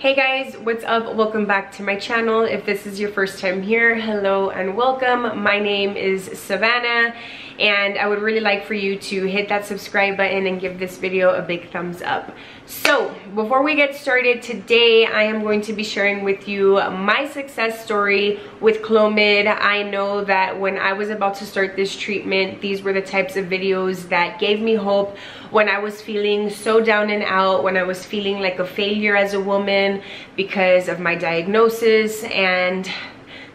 Hey guys, what's up? Welcome back to my channel. If this is your first time here, hello and welcome. My name is Savanna and I would really like for you to hit that subscribe button and give this video a big thumbs up. So before we get started today, I am going to be sharing with you my success story with Clomid. I know that when I was about to start this treatment, these were the types of videos that gave me hope when I was feeling so down and out, when I was feeling like a failure as a woman because of my diagnosis and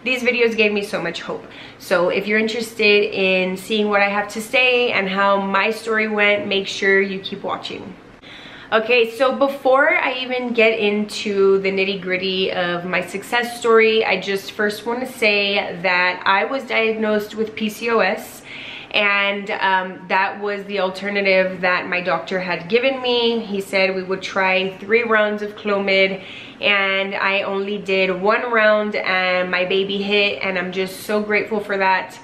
these videos gave me so much hope. So if you're interested in seeing what I have to say and how my story went, make sure you keep watching. Okay, so before I even get into the nitty gritty of my success story, I just first want to say that I was diagnosed with PCOS and um, that was the alternative that my doctor had given me. He said we would try three rounds of Clomid and I only did one round and my baby hit and I'm just so grateful for that.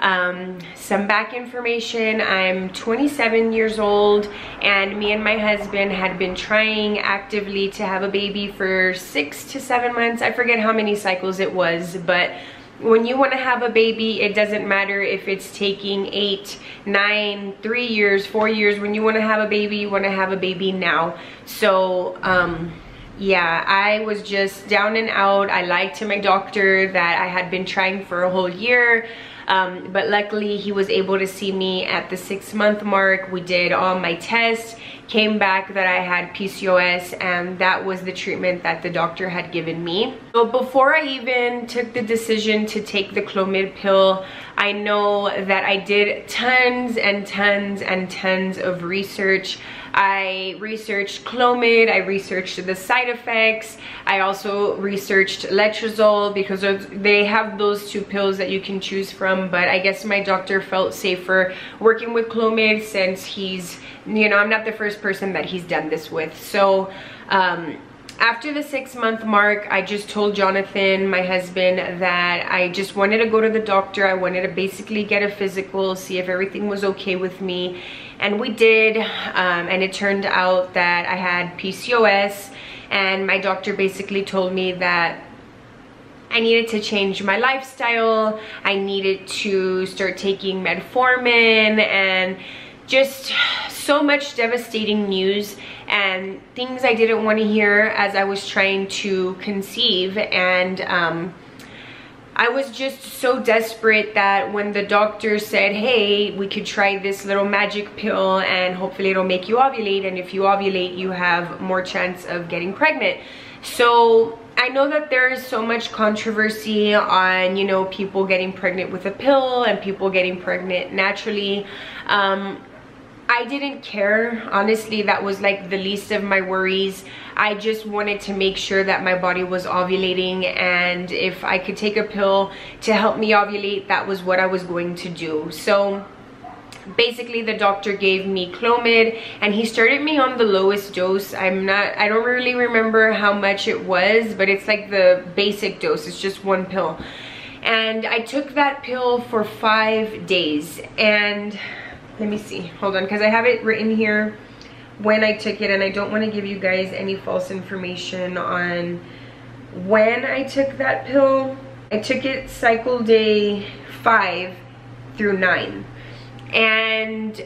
Um, some back information, I'm 27 years old and me and my husband had been trying actively to have a baby for six to seven months. I forget how many cycles it was, but when you want to have a baby it doesn't matter if it's taking eight nine three years four years. When you want to have a baby you want to have a baby now. So um yeah i was just down and out. I lied to my doctor that i had been trying for a whole year um, but luckily he was able to see me at the six month mark. We did all my tests came back that I had PCOS and that was the treatment that the doctor had given me. So before I even took the decision to take the Clomid pill, I know that I did tons and tons and tons of research I researched Clomid, I researched the side effects. I also researched Letrozole because they have those two pills that you can choose from. But I guess my doctor felt safer working with Clomid since he's, you know, I'm not the first person that he's done this with. So, um, after the six month mark i just told jonathan my husband that i just wanted to go to the doctor. I wanted to basically get a physical see if everything was okay with me. And we did um, and it turned out that i had pcos and my doctor basically told me that I needed to change my lifestyle. I needed to start taking metformin and just so much devastating news and things I didn't want to hear as I was trying to conceive and um, I was just so desperate that when the doctor said, hey, we could try this little magic pill and hopefully it'll make you ovulate and if you ovulate, you have more chance of getting pregnant. So I know that there is so much controversy on, you know, people getting pregnant with a pill and people getting pregnant naturally. Um, I didn't care. Honestly, that was like the least of my worries. I just wanted to make sure that my body was ovulating and if I could take a pill to help me ovulate, that was what I was going to do. So basically the doctor gave me Clomid and he started me on the lowest dose. I'm not, I don't really remember how much it was, but it's like the basic dose. It's just one pill. And I took that pill for five days and let me see. Hold on because i have it written here when i took it and i don't want to give you guys any false information on when i took that pill. I took it cycle day five through nine. And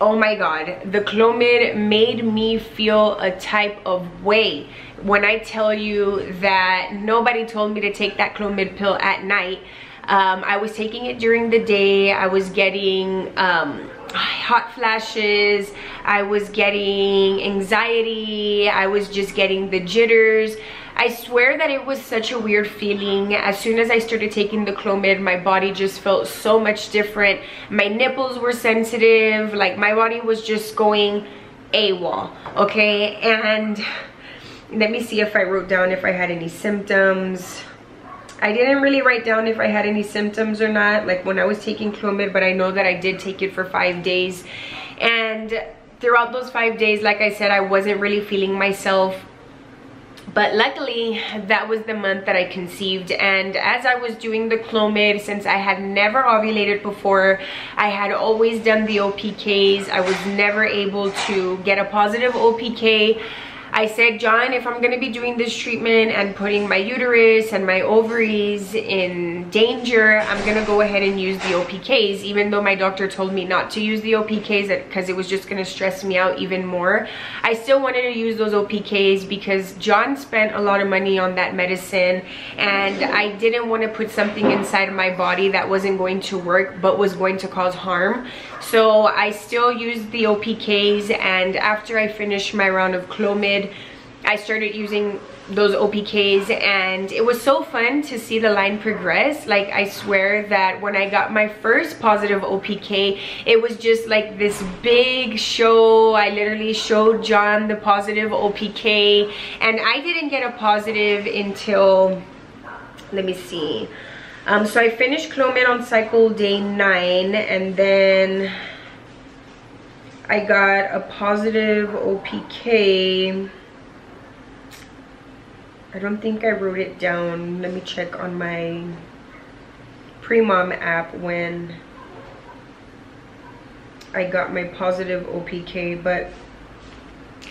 oh my god the clomid made me feel a type of way. When i tell you that nobody told me to take that clomid pill at night um, I was taking it during the day. I was getting um, hot flashes. I was getting anxiety. I was just getting the jitters. I swear that it was such a weird feeling. As soon as I started taking the Clomid, my body just felt so much different. My nipples were sensitive. Like my body was just going AWOL, okay? And let me see if I wrote down if I had any symptoms. I didn't really write down if I had any symptoms or not, like when I was taking Clomid, but I know that I did take it for five days. And throughout those five days, like I said, I wasn't really feeling myself. But luckily, that was the month that I conceived. And as I was doing the Clomid, since I had never ovulated before, I had always done the OPKs. I was never able to get a positive OPK. I said, John, if I'm gonna be doing this treatment and putting my uterus and my ovaries in danger, I'm gonna go ahead and use the OPKs, even though my doctor told me not to use the OPKs because it was just gonna stress me out even more. I still wanted to use those OPKs because John spent a lot of money on that medicine and I didn't want to put something inside of my body that wasn't going to work but was going to cause harm. So I still used the OPKs and after I finished my round of Clomid, I started using those OPKs and it was so fun to see the line progress. Like I swear that when I got my first positive OPK, it was just like this big show. I literally showed John the positive OPK and I didn't get a positive until, let me see. Um, so I finished Clomid on cycle day nine and then I got a positive OPK I don't think I wrote it down. Let me check on my Premom app when I got my positive OPK, but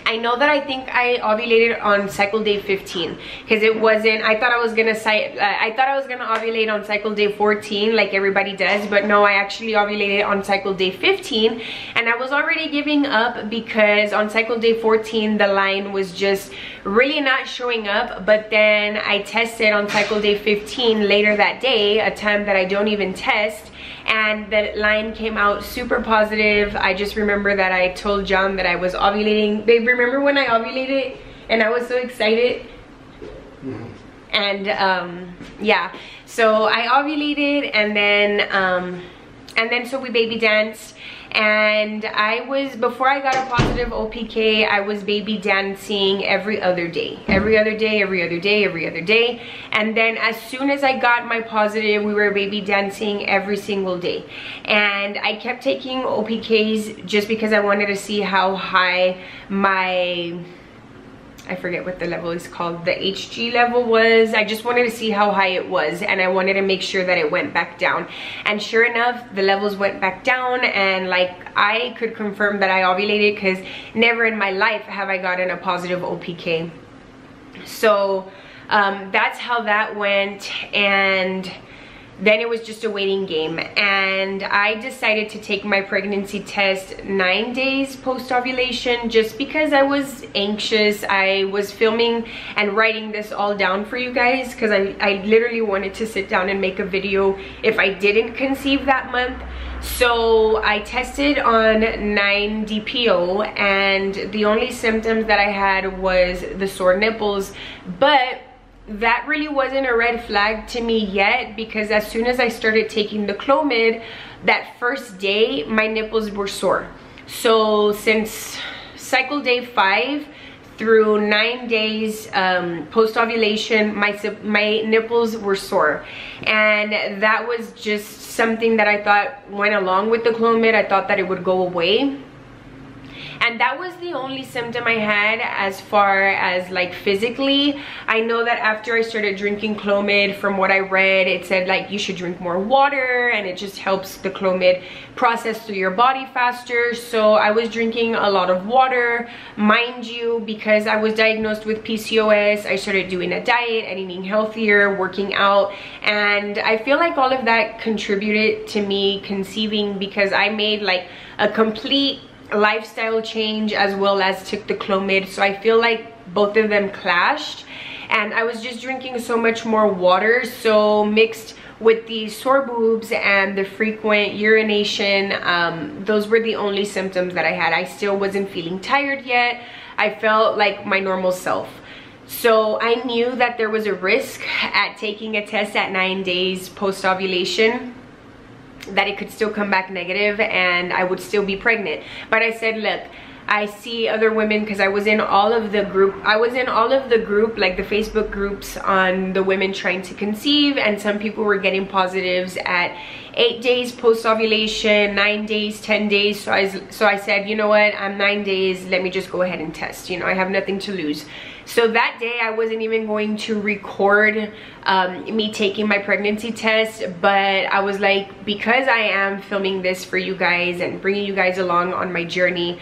I know that I think I ovulated on cycle day 15 because it wasn't, I thought I was gonna, uh, I thought I was gonna ovulate on cycle day 14 like everybody does, but no, I actually ovulated on cycle day 15 and I was already giving up because on cycle day 14, the line was just really not showing up, but then I tested on cycle day 15 later that day, a time that I don't even test, and the line came out super positive. I just remember that I told John that I was ovulating. Babe, remember when I ovulated and I was so excited? Mm -hmm. And um, yeah, so I ovulated and then um, and then so we baby danced and I was before I got a positive OPK I was baby dancing every other day. Every other day every other day every other day. And then as soon as I got my positive we were baby dancing every single day. And I kept taking OPKs just because I wanted to see how high my I forget what the level is called, the HG level was. I just wanted to see how high it was and I wanted to make sure that it went back down. And sure enough, the levels went back down and like I could confirm that I ovulated because never in my life have I gotten a positive OPK. So um, that's how that went and then it was just a waiting game. And I decided to take my pregnancy test nine days post ovulation just because I was anxious. I was filming and writing this all down for you guys because I, I literally wanted to sit down and make a video if I didn't conceive that month. So I tested on 9 DPO and the only symptoms that I had was the sore nipples. But that really wasn't a red flag to me yet because as soon as I started taking the Clomid, that first day, my nipples were sore. So since cycle day five through nine days um, post-ovulation, my, my nipples were sore. And that was just something that I thought went along with the Clomid. I thought that it would go away and that was the only symptom I had as far as like physically. I know that after I started drinking Clomid from what I read it said like you should drink more water and it just helps the Clomid process through your body faster. So I was drinking a lot of water. Mind you because I was diagnosed with PCOS I started doing a diet and eating healthier working out. And I feel like all of that contributed to me conceiving because I made like a complete lifestyle change as well as took the Clomid. So I feel like both of them clashed. And I was just drinking so much more water. So mixed with the sore boobs and the frequent urination, um, those were the only symptoms that I had. I still wasn't feeling tired yet. I felt like my normal self. So I knew that there was a risk at taking a test at nine days post-ovulation that it could still come back negative and I would still be pregnant. But I said, look, I see other women because I was in all of the group I was in all of the group like the Facebook groups on the women trying to conceive and some people were getting positives at eight days post ovulation nine days ten days. So I so I said you know what? I'm nine days. Let me just go ahead and test. You know I have nothing to lose so that day I wasn't even going to record um, me taking my pregnancy test, but I was like, because I am filming this for you guys and bringing you guys along on my journey,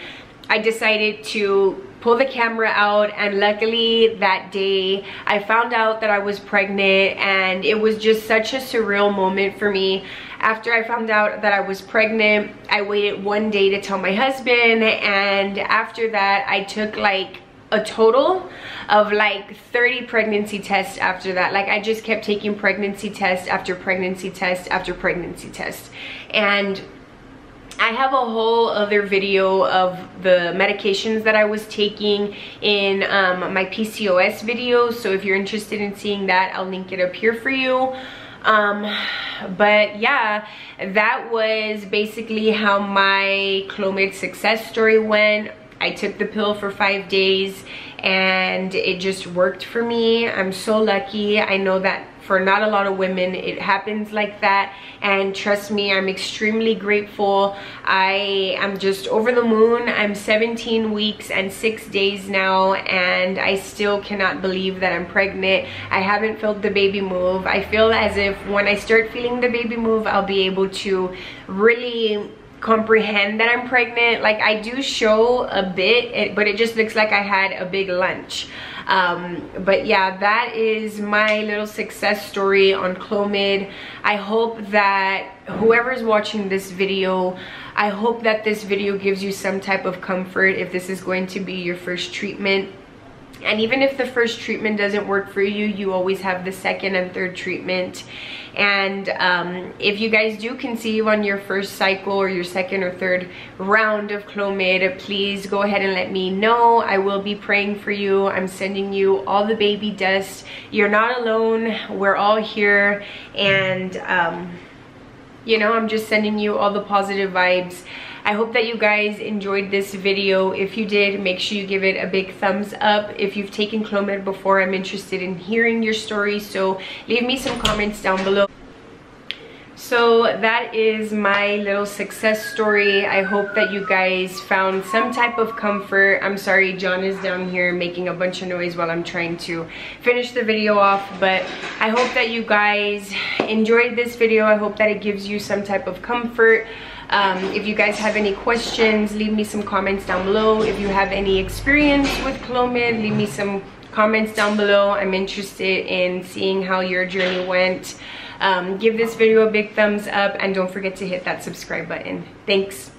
I decided to pull the camera out and luckily that day I found out that I was pregnant and it was just such a surreal moment for me. After I found out that I was pregnant I waited one day to tell my husband and after that I took like a total of like 30 pregnancy tests after that like I just kept taking pregnancy test after pregnancy test after pregnancy test and I have a whole other video of the medications that I was taking in um, my PCOS video. So if you're interested in seeing that, I'll link it up here for you. Um, but yeah, that was basically how my Clomid success story went. I took the pill for five days and it just worked for me. I'm so lucky. I know that for not a lot of women it happens like that. And trust me i'm extremely grateful. I am just over the moon. I'm 17 weeks and six days now and i still cannot believe that i'm pregnant. I haven't felt the baby move. I feel as if when i start feeling the baby move i'll be able to really comprehend that I'm pregnant. Like I do show a bit, but it just looks like I had a big lunch. Um, but yeah, that is my little success story on Clomid. I hope that whoever's watching this video, I hope that this video gives you some type of comfort if this is going to be your first treatment and even if the first treatment doesn't work for you you always have the second and third treatment. And um, if you guys do conceive on your first cycle or your second or third round of Clomid please go ahead and let me know. I will be praying for you. I'm sending you all the baby dust. You're not alone. We're all here. And um, you know I'm just sending you all the positive vibes I hope that you guys enjoyed this video. If you did, make sure you give it a big thumbs up. If you've taken Clomid before, I'm interested in hearing your story. So leave me some comments down below. So that is my little success story. I hope that you guys found some type of comfort. I'm sorry, John is down here making a bunch of noise while I'm trying to finish the video off. But I hope that you guys enjoyed this video. I hope that it gives you some type of comfort. Um, if you guys have any questions, leave me some comments down below. If you have any experience with Clomid, leave me some comments down below. I'm interested in seeing how your journey went. Um, give this video a big thumbs up and don't forget to hit that subscribe button. Thanks.